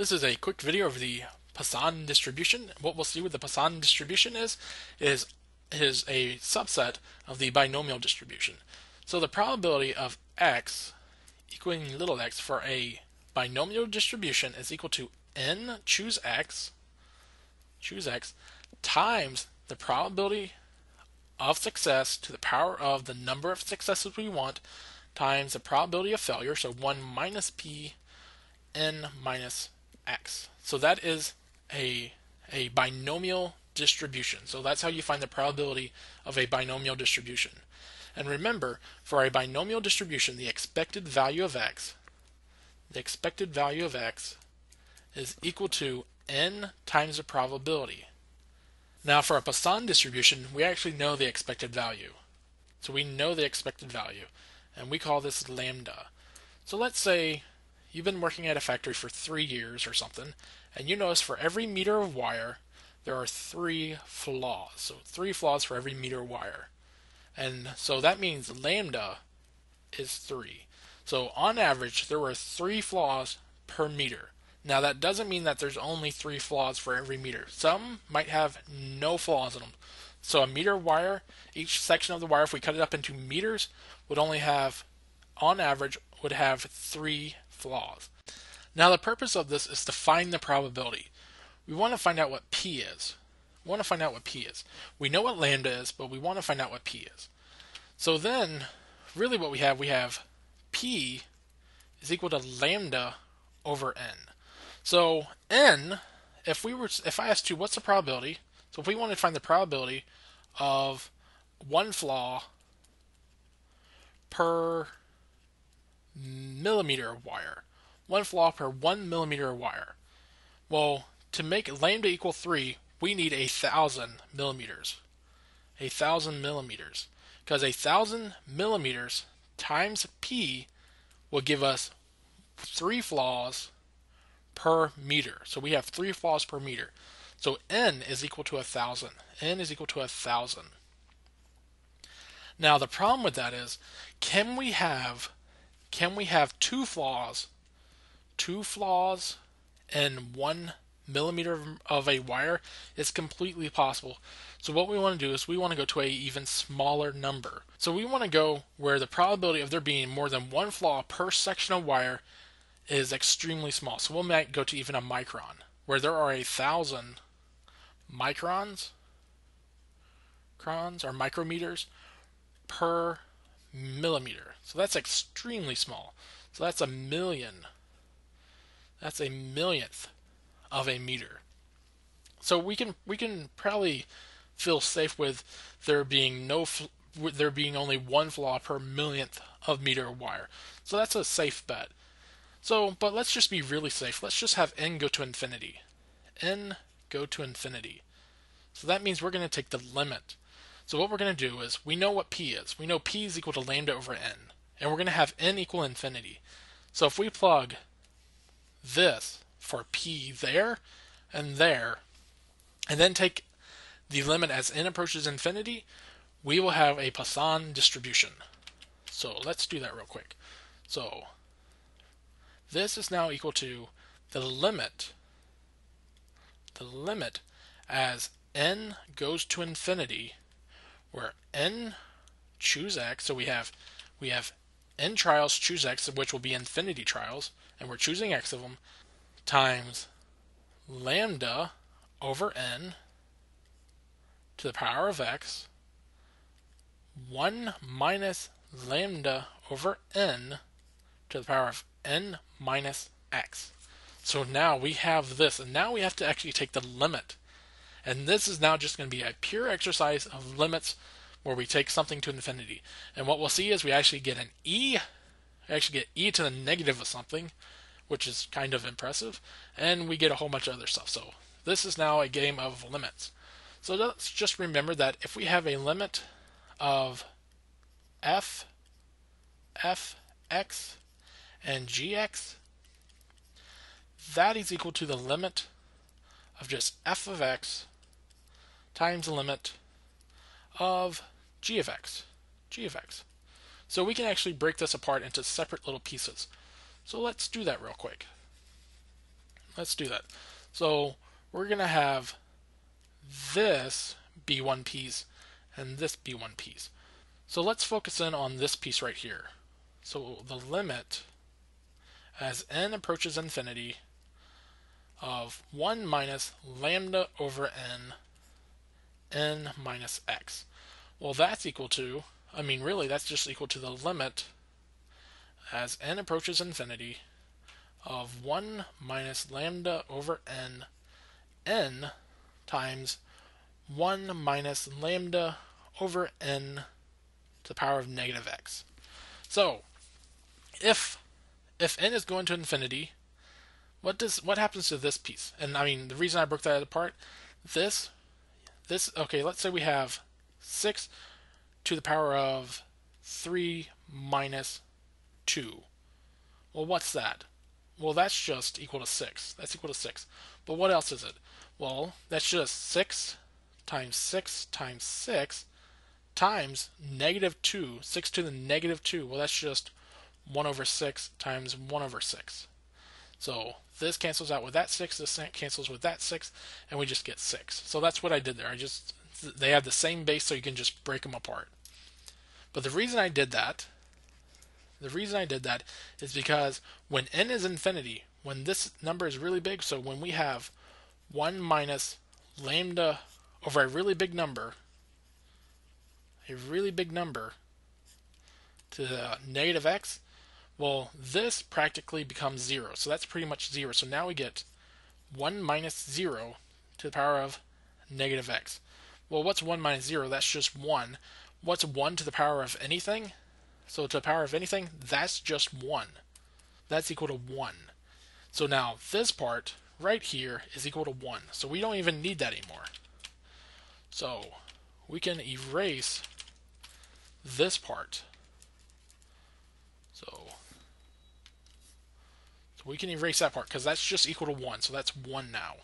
This is a quick video of the Poisson distribution. What we'll see with the Poisson distribution is, is, is a subset of the binomial distribution. So the probability of x equaling little x for a binomial distribution is equal to n choose x, choose x, times the probability of success to the power of the number of successes we want times the probability of failure, so 1 minus p n minus x. So that is a, a binomial distribution. So that's how you find the probability of a binomial distribution. And remember, for a binomial distribution, the expected value of x, the expected value of x is equal to n times the probability. Now for a Poisson distribution, we actually know the expected value. So we know the expected value, and we call this lambda. So let's say you've been working at a factory for three years or something, and you notice for every meter of wire, there are three flaws. So three flaws for every meter of wire. And so that means lambda is three. So on average, there were three flaws per meter. Now that doesn't mean that there's only three flaws for every meter. Some might have no flaws in them. So a meter of wire, each section of the wire, if we cut it up into meters, would only have, on average, would have three flaws. Now the purpose of this is to find the probability. We want to find out what p is. We want to find out what p is. We know what lambda is, but we want to find out what p is. So then, really what we have, we have p is equal to lambda over n. So n, if we were, if I asked you what's the probability, so if we wanted to find the probability of one flaw per millimeter of wire. One flaw per one millimeter of wire. Well, to make lambda equal 3, we need a thousand millimeters. A thousand millimeters. Because a thousand millimeters times p will give us three flaws per meter. So we have three flaws per meter. So n is equal to a thousand. n is equal to a thousand. Now the problem with that is, can we have can we have two flaws, two flaws in one millimeter of a wire? It's completely possible. So what we want to do is we want to go to a even smaller number. So we want to go where the probability of there being more than one flaw per section of wire is extremely small. So we'll might go to even a micron, where there are a thousand microns, crons or micrometers per millimeter. So that's extremely small. So that's a million. That's a millionth of a meter. So we can we can probably feel safe with there being no there being only one flaw per millionth of meter of wire. So that's a safe bet. So, but let's just be really safe. Let's just have n go to infinity. n go to infinity. So that means we're going to take the limit so what we're going to do is we know what p is. We know p is equal to lambda over n. And we're going to have n equal infinity. So if we plug this for p there and there, and then take the limit as n approaches infinity, we will have a Poisson distribution. So let's do that real quick. So this is now equal to the limit, the limit as n goes to infinity where n choose x, so we have we have n trials choose x, which will be infinity trials, and we're choosing x of them, times lambda over n to the power of x, 1 minus lambda over n to the power of n minus x. So now we have this, and now we have to actually take the limit and this is now just going to be a pure exercise of limits where we take something to infinity. And what we'll see is we actually get an e, actually get e to the negative of something, which is kind of impressive, and we get a whole bunch of other stuff. So this is now a game of limits. So let's just remember that if we have a limit of f, f, x, and gx, that is equal to the limit of just f of x times the limit of g of x, g of x. So we can actually break this apart into separate little pieces. So let's do that real quick. let's do that. So we're going to have this be one piece and this be one piece. So let's focus in on this piece right here. So the limit as n approaches infinity of 1 minus lambda over n n minus x. Well, that's equal to, I mean, really, that's just equal to the limit as n approaches infinity of 1 minus lambda over n n times 1 minus lambda over n to the power of negative x. So, if if n is going to infinity, what does what happens to this piece? And I mean, the reason I broke that apart, this, this, okay, let's say we have 6 to the power of 3 minus 2. Well, what's that? Well, that's just equal to 6. That's equal to 6. But what else is it? Well, that's just 6 times 6 times 6 times negative 2. 6 to the negative 2. Well, that's just 1 over 6 times 1 over 6. So this cancels out with that 6, this cancels with that 6, and we just get 6. So that's what I did there. I just They have the same base, so you can just break them apart. But the reason I did that, the reason I did that is because when n is infinity, when this number is really big, so when we have 1 minus lambda over a really big number, a really big number to the negative x, well, this practically becomes 0. So that's pretty much 0. So now we get 1 minus 0 to the power of negative x. Well, what's 1 minus 0? That's just 1. What's 1 to the power of anything? So to the power of anything, that's just 1. That's equal to 1. So now this part right here is equal to 1. So we don't even need that anymore. So we can erase this part. So so we can erase that part because that's just equal to 1. So that's 1 now.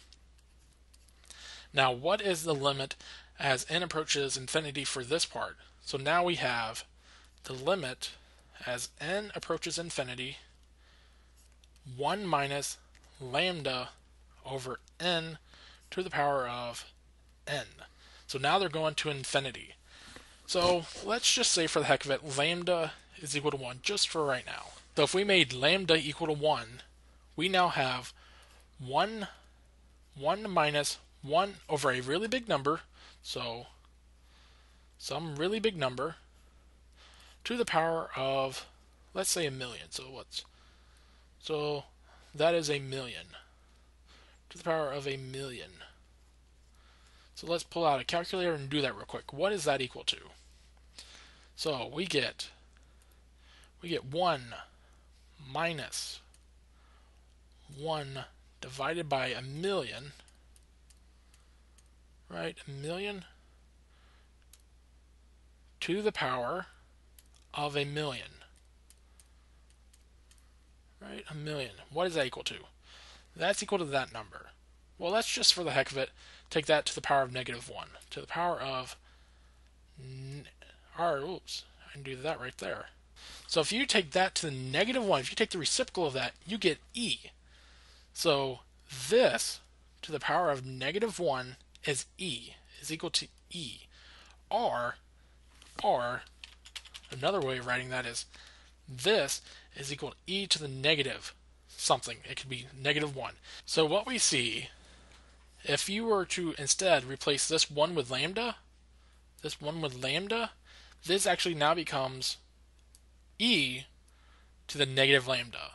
Now, what is the limit as n approaches infinity for this part? So now we have the limit as n approaches infinity 1 minus lambda over n to the power of n. So now they're going to infinity. So let's just say for the heck of it, lambda is equal to 1 just for right now. So if we made lambda equal to 1, we now have 1, 1 minus 1 over a really big number, so some really big number, to the power of, let's say a million. So what's, so that is a million, to the power of a million. So let's pull out a calculator and do that real quick. What is that equal to? So we get, we get 1 minus 1 divided by a million, right? A million to the power of a million. Right? A million. What is that equal to? That's equal to that number. Well, let's just, for the heck of it, take that to the power of negative 1. To the power of... Or, oops, I can do that right there. So if you take that to the negative 1, if you take the reciprocal of that, you get e. So this to the power of negative 1 is e, is equal to e. Or, or, another way of writing that is this is equal to e to the negative something. It could be negative 1. So what we see, if you were to instead replace this 1 with lambda, this 1 with lambda, this actually now becomes e to the negative lambda.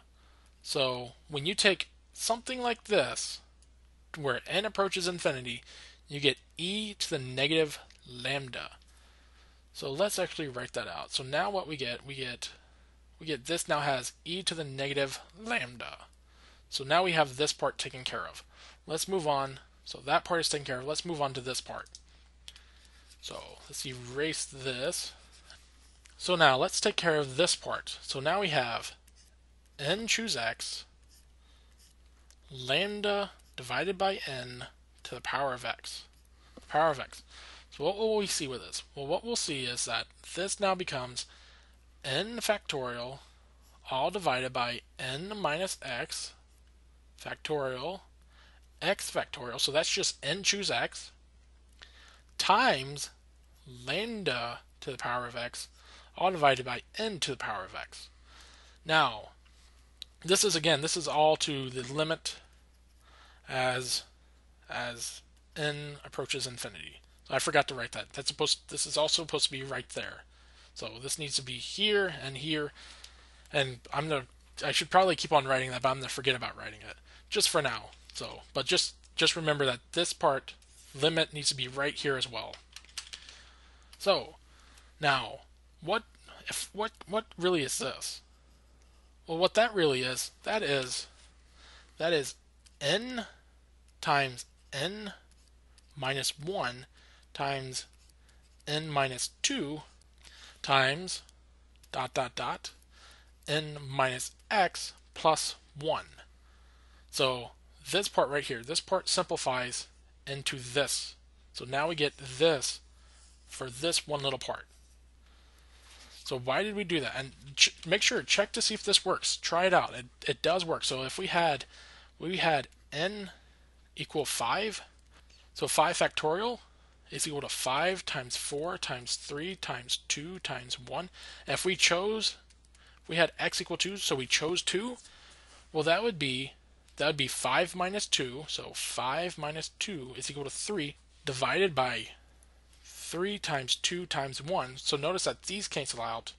So when you take something like this, where n approaches infinity, you get e to the negative lambda. So let's actually write that out. So now what we get, we get we get this now has e to the negative lambda. So now we have this part taken care of. Let's move on. So that part is taken care of. Let's move on to this part. So let's erase this. So now let's take care of this part. So now we have n choose x lambda divided by n to the power of x. Power of x. So what will we see with this? Well, what we'll see is that this now becomes n factorial all divided by n minus x factorial x factorial, so that's just n choose x, times lambda to the power of x, all divided by n to the power of x. Now, this is again, this is all to the limit as as n approaches infinity. So I forgot to write that. That's supposed. This is also supposed to be right there. So this needs to be here and here, and I'm gonna. I should probably keep on writing that, but I'm gonna forget about writing it just for now. So, but just just remember that this part limit needs to be right here as well. So, now what if what what really is this? Well, what that really is, that is that is n times n minus 1 times n minus 2 times dot dot dot n minus x plus 1. So this part right here, this part simplifies into this. So now we get this for this one little part. So why did we do that? And ch- make sure check to see if this works. Try it out. It, it does work. So if we had we had n equal 5, so 5 factorial is equal to 5 times 4 times 3 times 2 times 1. And if we chose, if we had x equal 2, so we chose 2, well that would be that would be 5 minus 2, so 5 minus 2 is equal to 3 divided by 3 times 2 times 1. So notice that these cancel out.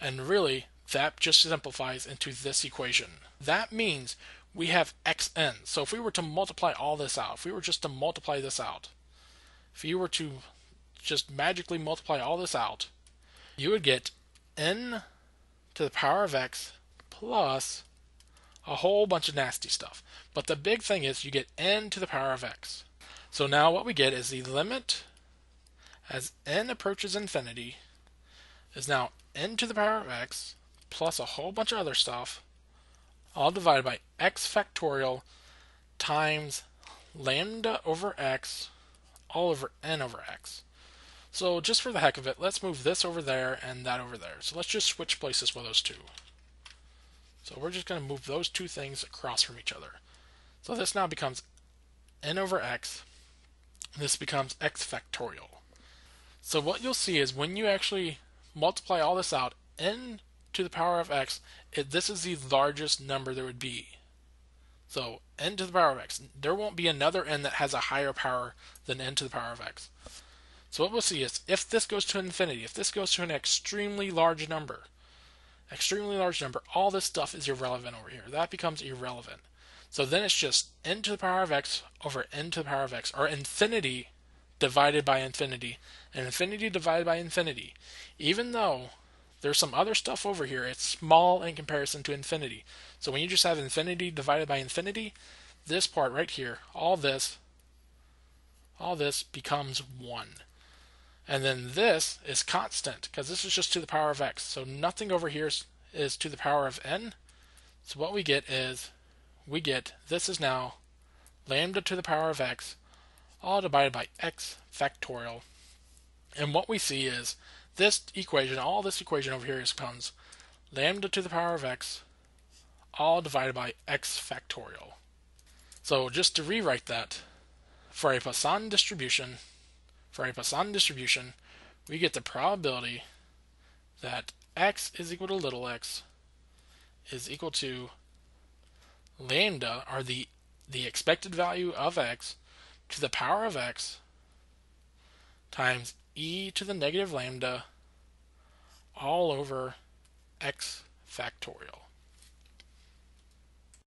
And really, that just simplifies into this equation. That means we have xn. So if we were to multiply all this out, if we were just to multiply this out, if you were to just magically multiply all this out, you would get n to the power of x plus a whole bunch of nasty stuff. But the big thing is you get n to the power of x. So now what we get is the limit as n approaches infinity is now n to the power of x plus a whole bunch of other stuff all divided by x factorial times lambda over x all over n over x. So just for the heck of it, let's move this over there and that over there. So let's just switch places with those two. So we're just going to move those two things across from each other. So this now becomes n over x. This becomes x factorial. So what you'll see is when you actually multiply all this out, n to the power of x, it, this is the largest number there would be. So n to the power of x. There won't be another n that has a higher power than n to the power of x. So what we'll see is if this goes to infinity, if this goes to an extremely large number, extremely large number, all this stuff is irrelevant over here. That becomes irrelevant. So then it's just n to the power of x over n to the power of x, or infinity divided by infinity, and infinity divided by infinity. Even though there's some other stuff over here, it's small in comparison to infinity. So when you just have infinity divided by infinity, this part right here, all this, all this becomes 1. And then this is constant, because this is just to the power of x. So nothing over here is, is to the power of n. So what we get is, we get, this is now lambda to the power of x all divided by x factorial. And what we see is this equation, all this equation over here becomes lambda to the power of x all divided by x factorial. So just to rewrite that, for a Poisson distribution, for a Poisson distribution, we get the probability that x is equal to little x is equal to lambda, or the, the expected value of x, to the power of x times e to the negative lambda all over x factorial.